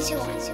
回去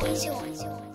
玩。回去玩。